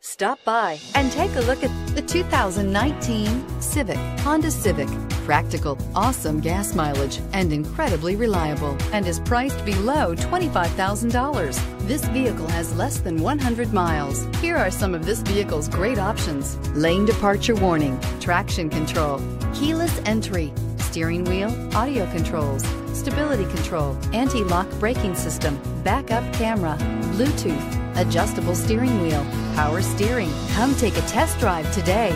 Stop by and take a look at the 2019 Civic, Honda Civic. Practical, awesome gas mileage, and incredibly reliable, and is priced below $25,000. This vehicle has less than 100 miles. Here are some of this vehicle's great options. Lane departure warning, traction control, keyless entry, steering wheel, audio controls, stability control, anti-lock braking system, backup camera, Bluetooth, adjustable steering wheel, power steering. Come take a test drive today.